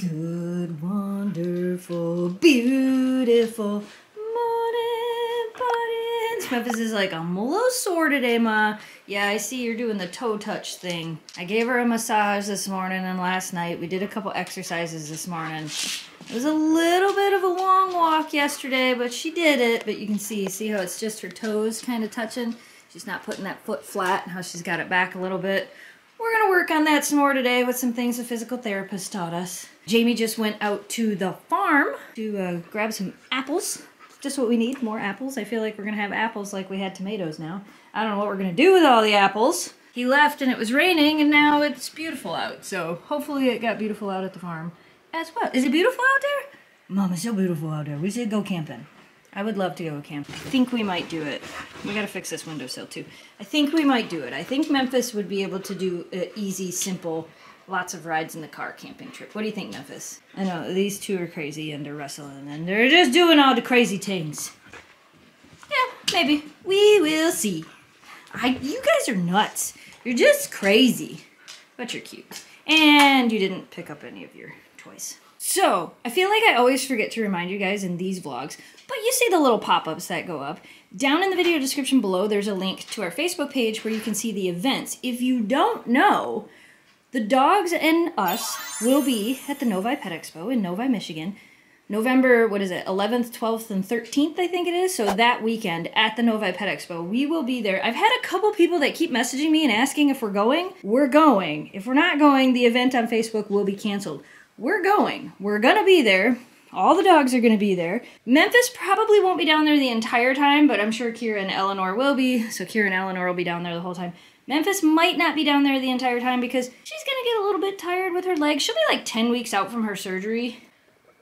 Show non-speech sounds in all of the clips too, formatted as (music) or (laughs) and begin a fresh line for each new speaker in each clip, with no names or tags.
Good, wonderful, beautiful morning, buddies. Memphis is like, I'm a little sore today, Ma. Yeah, I see you're doing the toe touch thing. I gave her a massage this morning and last night. We did a couple exercises this morning. It was a little bit of a long walk yesterday, but she did it. But you can see, see how it's just her toes kind of touching? She's not putting that foot flat, and how she's got it back a little bit. We're gonna work on that some more today with some things the physical therapist taught us. Jamie just went out to the farm to uh, grab some apples. Just what we need, more apples. I feel like we're gonna have apples like we had tomatoes now. I don't know what we're gonna do with all the apples. He left and it was raining and now it's beautiful out. So hopefully it got beautiful out at the farm as well. Is it beautiful out there? Mom, it's so beautiful out there. We should go camping. I would love to go camping. I think we might do it. We gotta fix this windowsill too. I think we might do it. I think Memphis would be able to do an easy, simple, lots of rides in the car camping trip. What do you think, Memphis? I know these two are crazy and they're wrestling and they're just doing all the crazy things. Yeah, maybe. We will see. I, you guys are nuts. You're just crazy. But you're cute. And you didn't pick up any of your toys. So, I feel like I always forget to remind you guys in these vlogs, but you see the little pop-ups that go up. Down in the video description below, there's a link to our Facebook page where you can see the events. If you don't know, the dogs and us will be at the Novi Pet Expo in Novi, Michigan. November, what is it, 11th, 12th, and 13th, I think it is. So that weekend at the Novi Pet Expo, we will be there. I've had a couple people that keep messaging me and asking if we're going. We're going. If we're not going, the event on Facebook will be canceled. We're going. We're gonna be there. All the dogs are going to be there. Memphis probably won't be down there the entire time, but I'm sure Kira and Eleanor will be. So Kira and Eleanor will be down there the whole time. Memphis might not be down there the entire time because she's to get a little bit tired with her legs. She'll be like 10 weeks out from her surgery.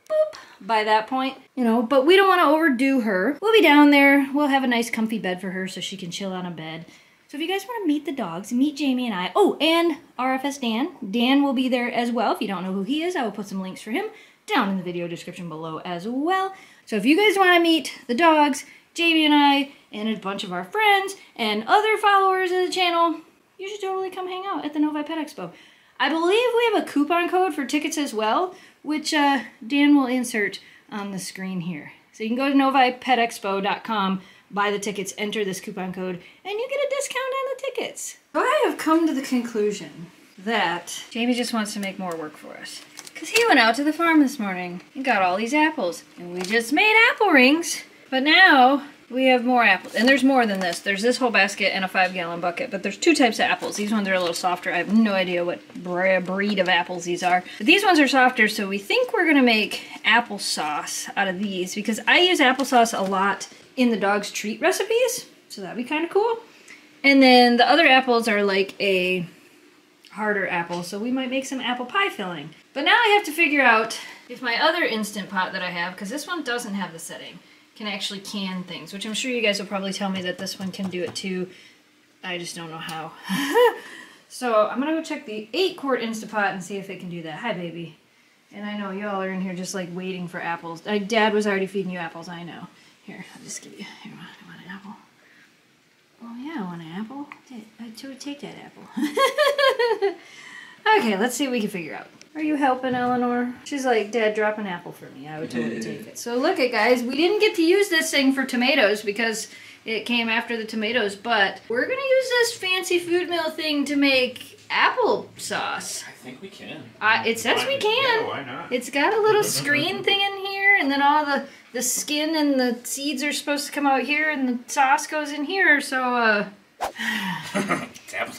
Boop. By that point, you know, but we don't want to overdo her. We'll be down there. We'll have a nice comfy bed for her so she can chill on a bed. So if you guys want to meet the dogs, meet Jamie and I. Oh, and RFS Dan. Dan will be there as well. If you don't know who he is, I will put some links for him down in the video description below as well. So if you guys want to meet the dogs, Jamie and I, and a bunch of our friends, and other followers of the channel, you should totally come hang out at the Novi Pet Expo. I believe we have a coupon code for tickets as well, which uh, Dan will insert on the screen here. So you can go to novipetexpo.com, buy the tickets, enter this coupon code, and you get a discount on the tickets. So I have come to the conclusion that Jamie just wants to make more work for us. Because he went out to the farm this morning and got all these apples. And we just made apple rings. But now we have more apples. And there's more than this. There's this whole basket and a five gallon bucket. But there's two types of apples. These ones are a little softer. I have no idea what breed of apples these are. But these ones are softer. So we think we're going to make applesauce out of these. Because I use applesauce a lot in the dog's treat recipes. So that'd be kind of cool. And then the other apples are like a harder apple, so we might make some apple pie filling. But now I have to figure out if my other Instant Pot that I have, because this one doesn't have the setting, can actually can things, which I'm sure you guys will probably tell me that this one can do it too. I just don't know how. (laughs) so I'm gonna go check the 8 quart Instapot and see if it can do that. Hi baby. And I know y'all are in here just like waiting for apples. Uh, Dad was already feeding you apples, I know. Here, I'll just give you, here, you want an apple? Oh yeah, I want an apple. I would take that apple. (laughs) okay, let's see what we can figure out. Are you helping, Eleanor? She's like, Dad, drop an apple for me. I would totally (laughs) take it. So look it, guys. We didn't get to use this thing for tomatoes because it came after the tomatoes, but we're going to use this fancy food mill thing to make apple sauce.
I think we can.
Uh, it says
why,
we can.
Yeah, why not?
It's got a little (laughs) screen thing in here, and then all the, the skin and the seeds are supposed to come out here, and the sauce goes in here, so, uh...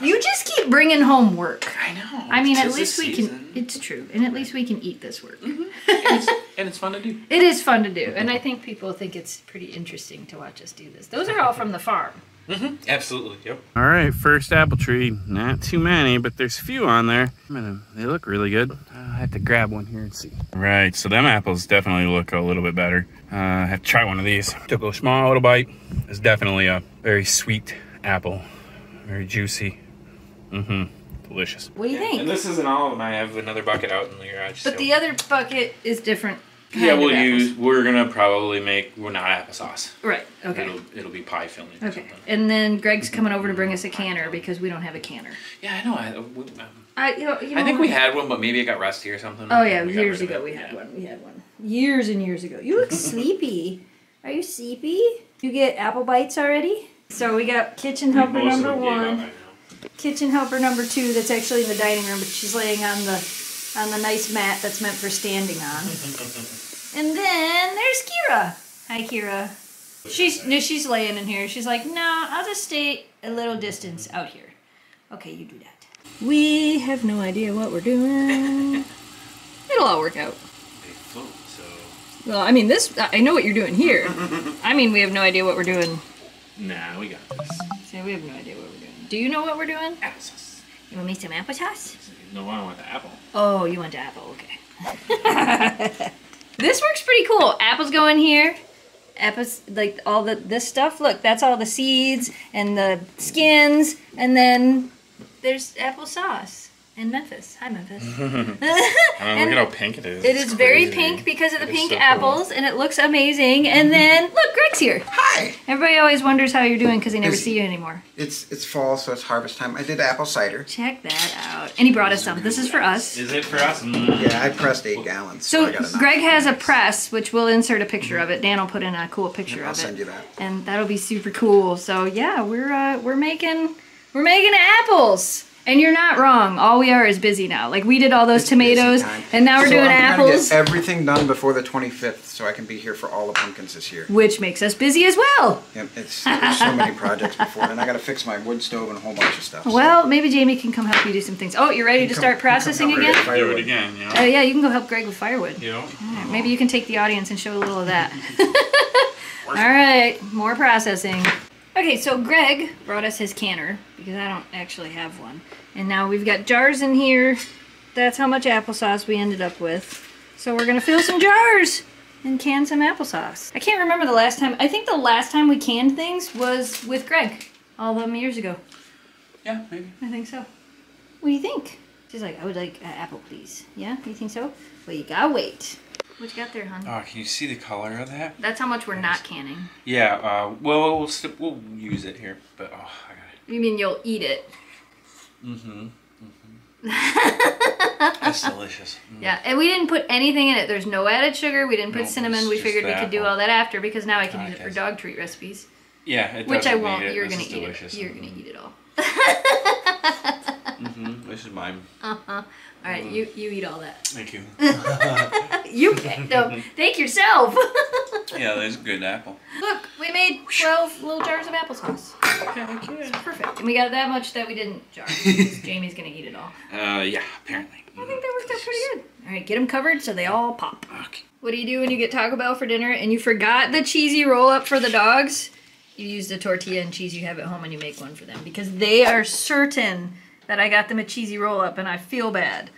you just keep bringing home work.
I know.
I mean, at least we
season.
can. It's true, and at least we can eat this work. (laughs)
and, it's, and it's fun to do.
It is fun to do, and I think people think it's pretty interesting to watch us do this. Those are all from the farm.
Mm-hmm. Absolutely. Yep.
All right, first apple tree. Not too many, but there's a few on there. I'm gonna, they look really good. I have to grab one here and see. Right, so them apples definitely look a little bit better. Uh, I have to try one of these. Took a small little bite. It's definitely a very sweet apple. Very juicy. Mm-hmm. Delicious.
What do you think?
And this isn't all of them. I have another bucket out in the garage.
But
so-
the other bucket is different. kind
yeah, we'll use. We're gonna probably make. We're not applesauce.
Right. Okay.
It'll it'll be pie filling or
Okay.
something.
And then Greg's coming over to bring us a canner because we don't have a canner.
Yeah, I know. I, we, um,
I, you know, you know
I think
what?
we had one, but maybe it got rusty or something.
Oh yeah, years ago we had
Yeah.
one. We had one. Years and years ago. You look (laughs) sleepy. Are you sleepy? You get apple bites already? So we got kitchen helper number
them gave up
one,
by
kitchen helper number two. That's actually in the dining room, but she's laying on the on the nice mat that's meant for standing on. (laughs) and then there's Kira. Hi, Kira. She's no, she's laying in here. She's like, no, I'll just stay a little distance out here. Okay, you do that. We have no idea what we're doing. (laughs) It'll all work out.
They float, so.
Well, I mean, this, I know what you're doing here. (laughs) I mean, we have no idea what we're doing.
Nah, we got this.
See, we have no idea what we're doing. Do you know what we're doing?
Applesauce.
You want me some applesauce?
No I want the apple.
Oh, you want the apple, okay. (laughs) this works pretty cool. Apples go in here. Apples, like all the, this stuff, look, that's all the seeds and the skins, and then there's applesauce in Memphis. Hi, Memphis. (laughs)
I mean, look (laughs) at how pink it is.
It
It's
is very pink because of the
It is
pink
so cool.
apples, and it looks amazing. And then look, Greg's here.
Hi.
Everybody always wonders how you're doing because they never
Is-
see you anymore.
It's it's fall, so it's harvest time. I did apple cider.
Check that out. And he brought us some. This is for us.
Is it for us? Mm.
Yeah, I pressed eight gallons.
So
I got enough.
Greg has a press, which we'll insert a picture of it. Dan will put in a cool picture of it.
I'll
of
send
it,
you that.
and that'll be super cool. So yeah, we're uh, we're making we're making apples. And you're not wrong. All we are is busy now. Like we did all those
It's busy
tomatoes,
time.
and now we're
So
doing
I'm trying to
apples,
get everything done before the 25th, so I can be here for all the pumpkins this year.
which makes us busy as well.
Yep, it's there's so many projects before, and I got to fix my wood stove and a whole bunch of stuff. so-
Well, maybe Jamie can come help you do some things. Oh, you're ready to
Come-
start
come
processing
help me
again?
with
Do
firewood.
it again, you know?
Oh yeah, you can go help Greg with firewood.
You know?
Alright, Maybe you can take the audience and show a little of that. (laughs) All right, more processing. Okay, so Greg brought us his canner because I don't actually have one. And now we've got jars in here. That's how much applesauce we ended up with. So we're gonna fill some jars and can some applesauce. I can't remember the last time. I think the last time we canned things was with Greg all them years ago.
Yeah, maybe.
I think so. What do you think? She's like, I would like an apple, please. Yeah, you think so? Well, you gotta wait. What you got there, hon?
Oh, can you see the color of that?
That's how much we're not canning.
Yeah, uh, well, we'll, st- we'll use it here, but oh, I got it.
You mean you'll eat it?
Mm-hmm. mm-hmm. That's (laughs) delicious. Mm.
Yeah, and we didn't put anything in it. There's no added sugar. We didn't put
Nope,
cinnamon. We figured we could do all that after because now I can use it for dog treat recipes.
Yeah, it
Which I won't. You're gonna eat
delicious.
it. You're gonna eat it all. (laughs)
Mm-hmm. This is mine.
Uh huh. All right, you you eat all that.
Thank you. (laughs)
You picked (laughs) them. Thank yourself. (laughs)
yeah, that's a good apple.
Look, we made twelve little jars of applesauce. It's perfect, and we got that much that we didn't jar. (laughs) Jamie's gonna eat it all.
Uh, yeah, apparently.
I think that worked out pretty good. All right, get them covered so they all pop.
Okay.
What do you do when you get Taco Bell for dinner and you forgot the cheesy roll up for the dogs? You use the tortilla and cheese you have at home and you make one for them because they are certain that I got them a cheesy roll up and I feel bad.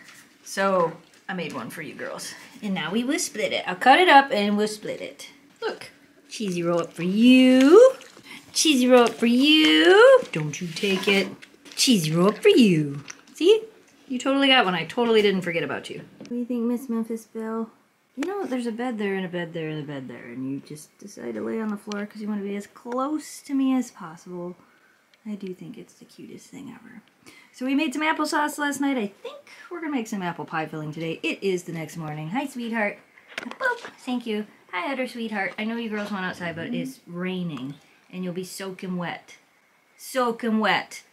So I made one for you girls. And now we will split it. I'll cut it up and we'll split it. Look, cheesy roll up for you. Cheesy roll up for you. Don't you take it. Cheesy roll up for you. See? You totally got one. I totally didn't forget about you. What do you think, Miss Memphis Belle? You know, there's a bed there and a bed there and a bed there, and you just decide to lay on the floor because you want to be as close to me as possible. I do think it's the cutest thing ever. So we made some applesauce last night. I think we're gonna make some apple pie filling today. It is the next morning. Hi, sweetheart. Boop. Thank you. Hi, Utter sweetheart. I know you girls went outside, but it's raining, and you'll be soaking wet. Soaking wet.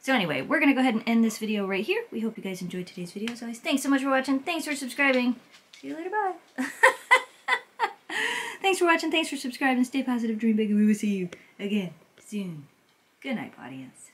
So anyway, we're gonna go ahead and end this video right here. We hope you guys enjoyed today's video. As always, thanks so much for watching. Thanks for subscribing. See you later. Bye. (laughs) thanks for watching. Thanks for subscribing. Stay positive. Dream big. and We will see you again soon. Good night, audience.